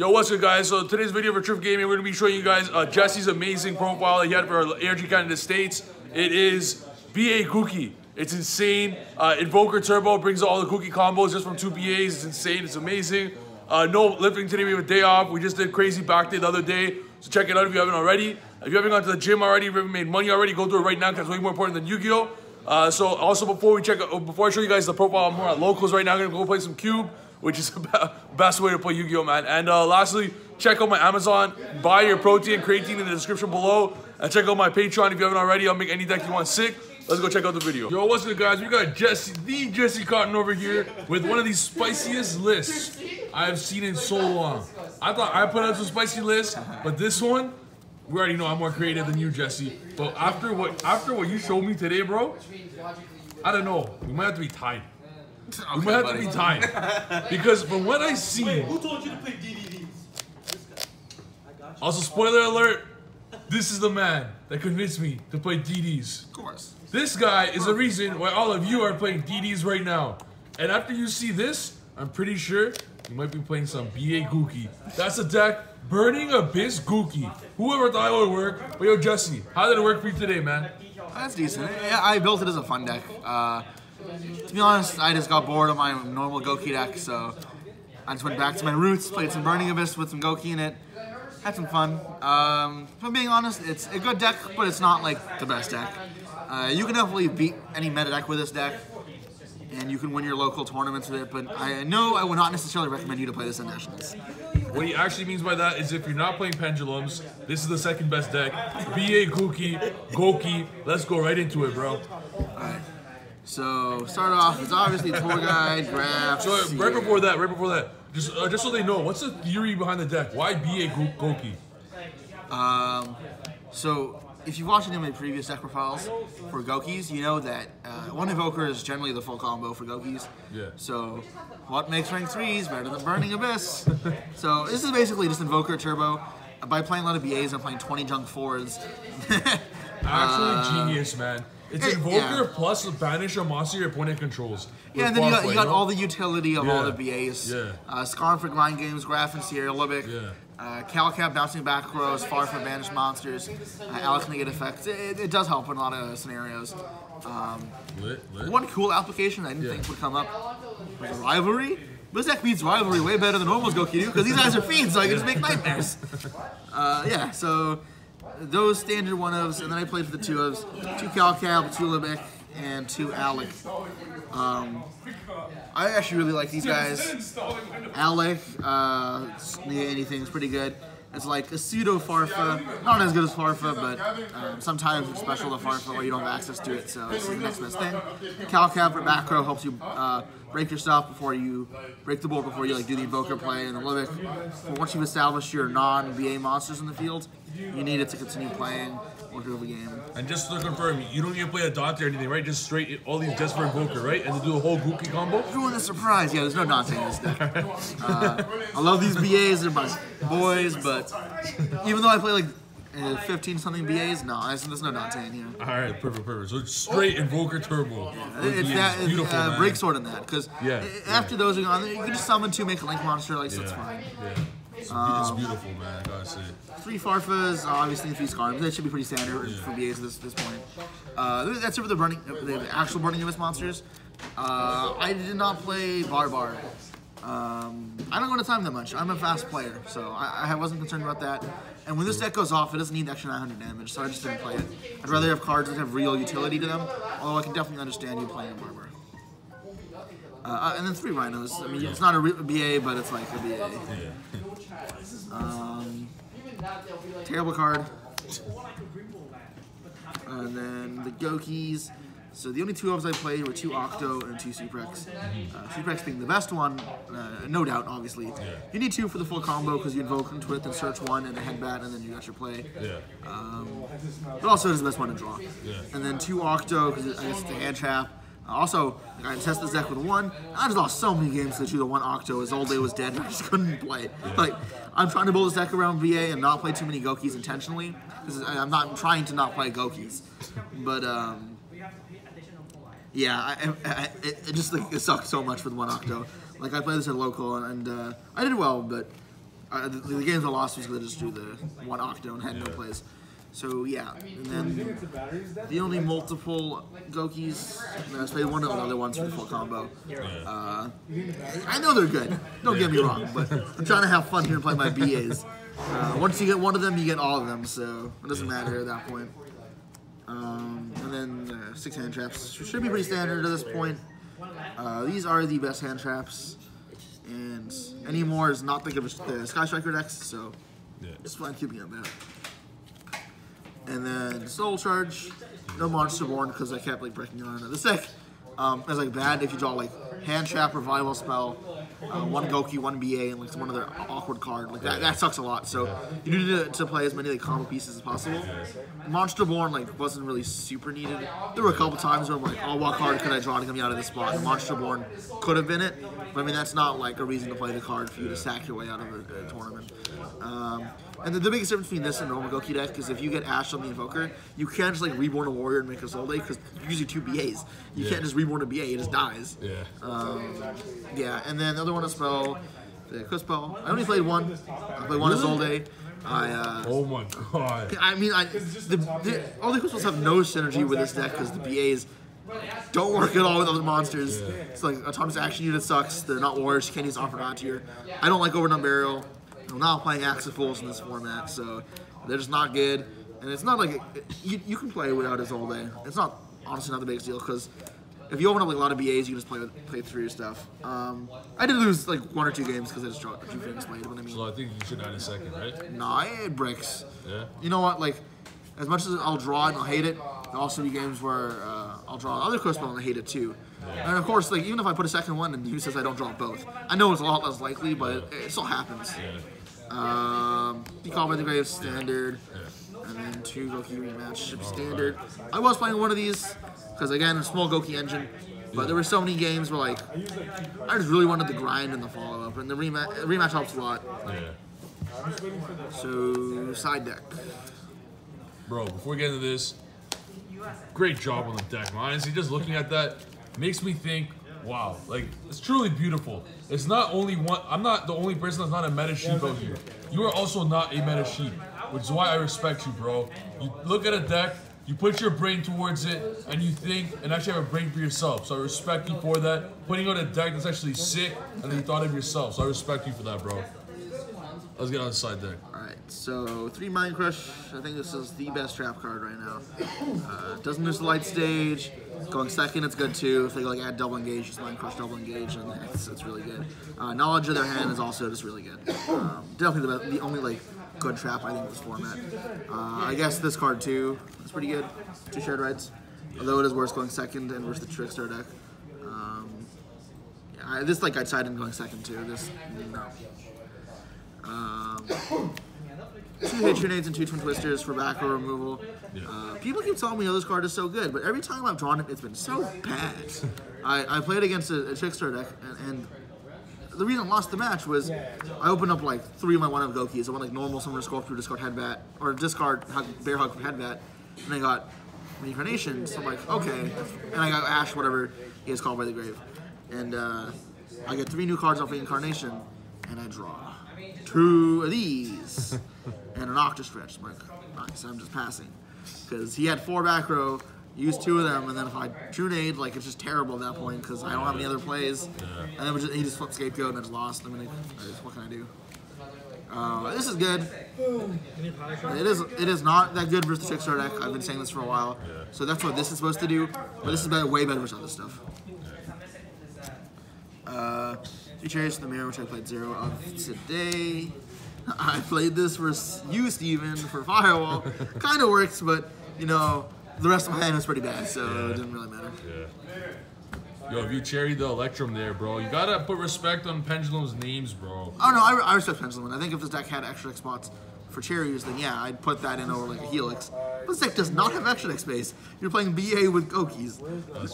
Yo, what's good, guys? So today's video for Trif Gaming, we're gonna be showing you guys uh, Jesse's amazing profile that he had for ARG Canada States. It is BA Gouki. It's insane. Uh, Invoker Turbo brings all the Gouki combos just from two BAs. It's insane. It's amazing. Uh, no lifting today. We have a day off. We just did crazy back day the other day. So check it out if you haven't already. If you haven't gone to the gym already, if you haven't made money already, go do it right now because it's way more important than Yu-Gi-Oh! Uh, so also before we check, uh, before I show you guys the profile, I'm more at locals right now. I'm gonna go play some Cube, which is the best way to play Yu-Gi-Oh, man. And uh, lastly, check out my Amazon. Buy your protein, creatine in the description below, and check out my Patreon if you haven't already. I'll make any deck you want sick. Let's go check out the video. Yo, what's good, guys? We got Jesse, the Jesse Kotton over here with one of these spiciest lists I've seen in so long. I thought I put out some spicy lists, but this one, we already know I'm more creative than you, Jesse. But after what after what you showed me today, bro, I don't know. We might have to be tied. we might have to be tied. Because from what I see, Who told you to play DVDs? also spoiler alert, this is the man that convinced me to play DDs. Of course. This guy is the reason why all of you are playing DDs right now. And after you see this, I'm pretty sure you might be playing some BA Gouki. That's a deck, Burning Abyss Gouki. Whoever thought it would work. But yo, Jesse, how did it work for you today, man? That's decent. Yeah, I built it as a fun deck. Uh, to be honest, I just got bored of my normal Gouki deck, so I just went back to my roots, played some Burning Abyss with some Gouki in it. Had some fun. Um, if I'm being honest, it's a good deck, but it's not like the best deck. Uh, you can definitely beat any meta deck with this deck, and you can win your local tournaments with it, but I know I would not necessarily recommend you to play this in Nationals. What he actually means by that is if you're not playing pendulums, this is the second best deck. BA Gouki, Gouki. Let's go right into it, bro. Alright. So, start off, it's obviously tour guide, Graffs. So right before that, right before that, just uh, just so they know, what's the theory behind the deck? Why BA Go- Gouki? Um, so if you've watched any of my previous deck profiles for Goukis, you know that uh, one Invoker is generally the full combo for Goukis. Yeah. So what makes rank threes better than Burning Abyss? so this is basically just Invoker Turbo. By playing a lot of BAs, I'm playing 20 junk fours. Actually, genius, man. It's it- Invoker Uh, yeah. plus banish a monster your opponent controls. Yeah, and then you got, Farfly, you got know? all the utility of all the BAs. Yeah. Uh, for grind games, Graff and Sierra Libic. Yeah. Uh, Calcab bouncing back rows, far from banished monsters, uh, Alex negate effects. It, it does help in a lot of scenarios. Um, Lit, lit. one cool application I didn't Yeah. think would come up was rivalry. Deck beats rivalry way better than normals Gouki do because these guys are fiends, so I can just make Knightmares. Uh, yeah, so those standard one ofs, and then I played for the two ofs, two Calcab, two Libic, and to Alich. Um, I actually really like these guys. Alich, uh, anything's pretty good. It's like a pseudo Farfa, not as good as Farfa, but um, sometimes it's special to Farfa where you don't have access to it, so this is the next best thing. Calcab for back row helps you uh, break your stuff before you break the board before you like do the Invoker play, and the Libic, once you've established your non-BA monsters in the field, you need it to continue playing or through the game. And just to confirm, you don't need to play a Dante or anything, right? Just straight all these just for Invoker, right? And to do a whole Gouki combo. Everyone is surprise. Yeah, there's no Dante in this deck. Uh, I love these BAs. They're my boys, but even though I play like uh, 15 something BAs, no, there's, there's no Dante in here. All right, perfect, perfect. So it's straight Invoker Turbo. It's Yeah, that it's, beautiful, uh, break sword in that because Yeah, after those are gone, you can just summon two, make a link monster. Like so it's fine. yeah. It's, it's beautiful, man. I gotta say. Three Farfas, obviously, three Scarms. That should be pretty standard for BAs at this, this point. Uh, that's it for the burning, the actual Burning Abyss monsters. Uh, I did not play Barbar. Um, I don't go to time that much. I'm a fast player, so I, I wasn't concerned about that. And when this deck goes off, it doesn't need extra 900 damage, so I just didn't play it. I'd rather have cards that have real utility to them, although I can definitely understand you playing a Barbar. Uh, and then three Rhinos. I mean, it's not a BA, but it's like a BA. Um, terrible card. And then the Goukis. So the only two ofs I played were two Octo and two Suprex. Uh, Suprex being the best one, uh, no doubt, obviously. You need two for the full combo because you invoke into it, then search one, and a Headbatt, and then you got your play. Yeah. But also it is the best one to draw. Yeah. And then two Octo because I guess it's a hand trap. Also, I tested this deck with one. I just lost so many games to the one Octo. Isolde was dead. and I just couldn't play. Like I'm trying to build this deck around BA and not play too many Goukis intentionally because I'm not I'm trying to not play Goukis. But um, yeah, I, I, it, it just like it sucks so much for the one Octo. Like I played this at local and, and uh, I did well, but Uh, the, the games I lost was going to just do the one octo and had no plays. So yeah, and then the only multiple Goukis, and I played one of the other ones for the full combo. Uh, I know they're good. Don't get me wrong, but I'm trying to have fun here and play my BAs. Uh, once you get one of them, you get all of them, so it doesn't matter at that point. Um, and then uh, six hand traps should be pretty standard at this point. Uh, these are the best hand traps, and any more is not the good of the Sky Striker decks, so Yeah. it's fine keeping it there. And then Soul Charge, no Monster Born because I kept like breaking on. This deck um, is like bad if you draw like Hand Trap, Revival Spell, uh, one Gouki, one BA, and like one other awkward card. Like that, that sucks a lot. So you need to, to play as many like combo pieces as possible. Monster Born like wasn't really super needed. There were a couple times where I'm like, oh, what card could I draw to get me out of this spot? And Monster Born could have been it, but I mean that's not like a reason to play the card for you to sack your way out of a, a tournament. Um, and the, the biggest difference between this and normal Gouki deck is if you get Ash on the Invoker, you can't just like reborn a warrior and make a Soul Day because usually two BAs. You Yeah. can't just reborn a BA; it just dies. Yeah. Yeah, and then the other one is spell, the Quick spell. I only played one. I played one as Isolde. I, uh, oh my god. I mean, I, the, the, all the spells have no synergy with this deck because the BAs don't work at all with other monsters. It's like autonomous action unit sucks. They're not warriors. You can't use offer not tier. I don't like overdone burial. I'm not playing Axe of Fools in this format, so they're just not good. And it's not like you, you can play without day. It's not honestly not the biggest deal because if you open up like a lot of BAs, you can just play with, play through your stuff. Um, I did lose like one or two games because I just dropped two famous played. But I mean, So I think you should add a second, right? nah, I had bricks. Yeah. You know what? Like, as much as I'll draw it and I'll hate it, there'll also be games where uh, I'll draw other Quick spell and I hate it too. And of course, like even if I put a second one and who says I don't draw both, I know it's a lot less likely, but it, it still happens. Yeah. Um, be called by the grave standard, and then two Gouki rematch standard. I was playing one of these because again, a small Gouki engine, but there were so many games where like I just really wanted to grind in the follow up, and the rematch rematch helps a lot. Yeah. So side deck. Bro, before we get into this, great job on the deck. man. Honestly, just looking at that makes me think, wow, like it's truly beautiful. It's not only one. I'm not the only person that's not a meta sheep out here. You are also not a meta sheep, which is why I respect you, bro. You look at a deck, you put your brain towards it, and you think, and actually have a brain for yourself. So I respect you for that. Putting out a deck that's actually sick, and then you thought of yourself. So I respect you for that, bro. Let's get on the side deck. Alright, so three Mind Crush. I think this is the best trap card right now. Uh, doesn't lose the light stage. Going second, it's good too. If they like add double engage, just Mind Crush double engage, and it's, it's really good. Uh, knowledge of their hand is also just really good. Um, definitely the, the only like good trap I think in this format. Uh, I guess this card too is pretty good. Two shared rights, although it is worse going second and versus the Trickstar deck. Um, yeah, I, this like I'd side in going second too. This no. Um, two hit grenades and two twin twisters for back row removal. Uh, people keep telling me oh, this card is so good, but every time I've drawn it, it's been so bad. I, I played against a, a Trickstar deck, and, and the reason I lost the match was I opened up like three of my one of Goukis. I went like normal summoner sculpture, discard Headbatt, or discard hug, bear hug for Headbatt, and I got reincarnation. So I'm like, okay, and I got Ash, whatever he is called by the grave, and uh, I get three new cards off reincarnation, and I draw two of these and an Octostretch. I'm like, nice, I'm just passing. Because he had four back row, used two of them, and then if I true nade, like it's just terrible at that point because I don't have any other plays. And then we just, he just flipped scapegoat and I just lost. I mean, I just, what can I do? Uh, this is good. It is it is not that good versus the Trickstar deck. I've been saying this for a while. So that's what this is supposed to do. But this is better, way better versus other stuff. Uh, Three Chariots in the Mirror, which I played zero of today. I played this for you, Steven, for Firewall. kind of works, but, you know, the rest of my hand was pretty bad, so it didn't really matter. Yeah. Yo, if you cherry the Electrum there, bro, you gotta put respect on Pendulum's names, bro. Oh, no, I, I respect Pendulum. I think if this deck had extra deck spots for Cherries, then yeah, I'd put that in over like a Helix. But this deck does not have extra deck space. You're playing BA with Goukis.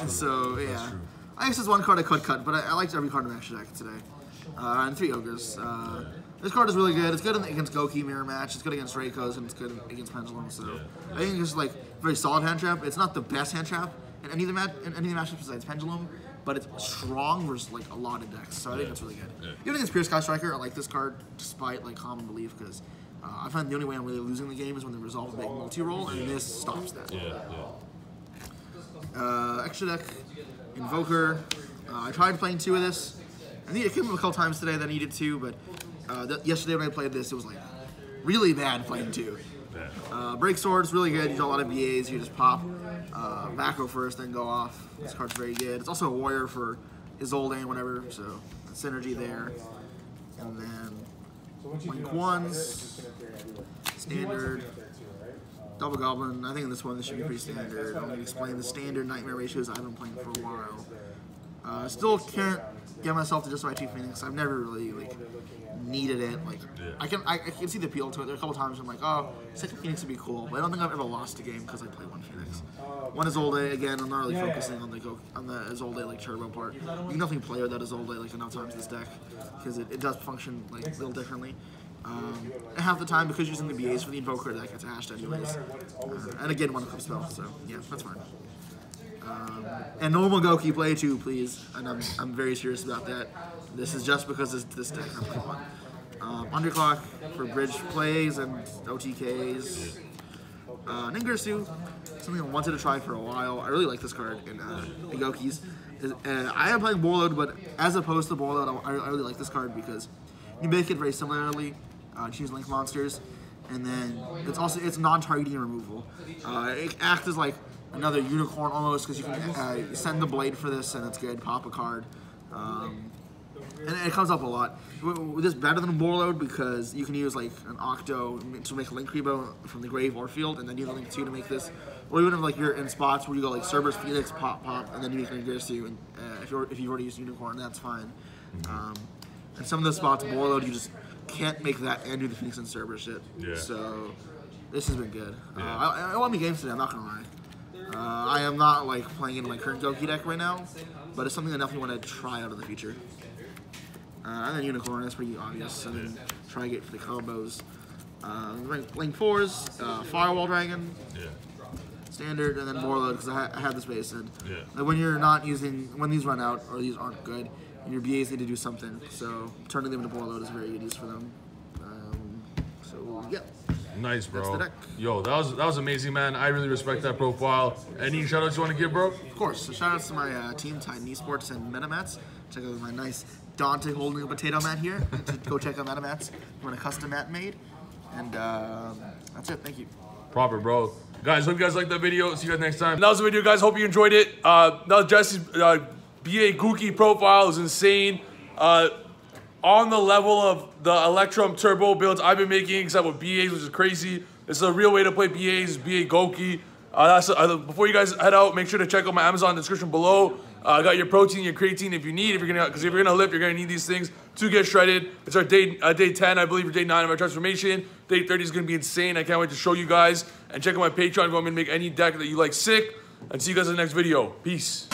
And so, yeah. I guess there's one card I could cut, but I, I liked every card in extra deck today. Uh, and three Ogres. Uh, this card is really good. It's good against Gouki mirror match. It's good against Reikos, and it's good against Pendulum. So I think it's like very solid hand trap. It's not the best hand trap in any of the match in any of the matchups besides Pendulum, but it's strong versus like a lot of decks. So I think that's really good. Even against Pure Sky Striker, I like this card despite like common belief because uh, I find the only way I'm really losing the game is when they resolve a big multi-roll, and this stops that. Yeah, yeah. Uh, extra deck, Invoker. Uh, I tried playing two of this. I think it came up a couple times today that I needed to, but uh, th- yesterday when I played this, it was like really bad playing two. Uh, Break Sword's really good. You do a lot of VAs. You just pop uh, Macro first, then go off. This card's very good. It's also a warrior for Isolde and whatever, so synergy there. And then Link Ones, Standard, Double Goblin. I think in this one this should be pretty standard. I'm going to explain the standard Knightmare ratios I've been playing for a while. Uh, still can't get myself to justify two Phoenix. I've never really like needed it. Like Yeah. I can I, I can see the appeal to it. There are a couple times I'm like, oh, second Phoenix would be cool, but I don't think I've ever lost a game because I play one Phoenix. One is Isolde again. I'm not really focusing on the go on the Isolde like turbo part. You can definitely play with that Isolde like enough times this deck because it, it does function like a little differently. Um, and half the time because you're using the BAs for the invoker that gets hashed anyways. Uh, and again, one equip spell, so yeah, that's fine. Um, and normal Gouki play too, please. And I'm, I'm very serious about that. This is just because it's this deck I'm playing on. Um, Underclock for bridge plays and OTKs. Uh, something I wanted to try for a while. I really like this card in, uh, in Goukis. Uh, I am playing Warlord, but as opposed to Warlord, I, I really like this card because you make it very similarly. Uh, choose Link monsters, and then it's also it's non-targeting removal. Uh, it acts as like another unicorn almost because you can uh, send the blade for this, and it's good. Pop a card. Um, and it comes up a lot. This is better than Warlord because you can use like an Octo to make a Linkuriboh from the grave or field, and then use a Link 2 to make this. Or even if like you're in spots where you go like Cerberus, Phoenix, Pop, Pop, and then you make an Ingirsu, and uh, if, you're, if you've already used Unicorn, that's fine. Um, and some of the spots, Warlord, you just can't make that and do the Phoenix and Cerberus shit. Yeah. So this has been good. Yeah. Uh, I, I want me games today, I'm not gonna lie. Uh, I am not like playing in my current Gouki deck right now, but it's something I definitely want to try out in the future. Uh, and then Unicorn, that's pretty obvious. And then try to get for the combos. Uh, Link, Link 4s, uh, Firewall Dragon, Yeah. Standard, and then Warlord, because I, ha- I have the space. And Yeah. when you're not using, when these run out, or these aren't good, and your BAs need to do something. So turning them into Warlord is very good use for them. Um, so, yeah. Nice, bro. That's the deck. Yo, that was that was amazing, man. I really respect that profile. Any shout outs you want to give, bro? Of course. So shout outs to my uh, team, Titan Esports and MetaMats. Check out my nice Dante holding a potato mat here. go check out MetaMats. I want a custom mat made. And uh, that's it. Thank you. Proper, bro. Guys, hope you guys liked that video. See you guys next time. And that was the video, guys. Hope you enjoyed it. Uh, now Jesse's uh, BA Gouki profile is insane. Uh, on the level of the Electrum Turbo builds I've been making, except with BAs, which is crazy. This is a real way to play BAs, BA Gouki. Uh, that's uh, before you guys head out, make sure to check out my Amazon description below. Uh, I got your protein, your creatine if you need. If you're gonna, because if you're gonna lift, you're gonna need these things to get shredded. It's our day, uh, day 10, I believe, or day 9 of our transformation. Day 30 is gonna be insane. I can't wait to show you guys. And check out my Patreon if me to make any deck that you like sick. And see you guys in the next video. Peace.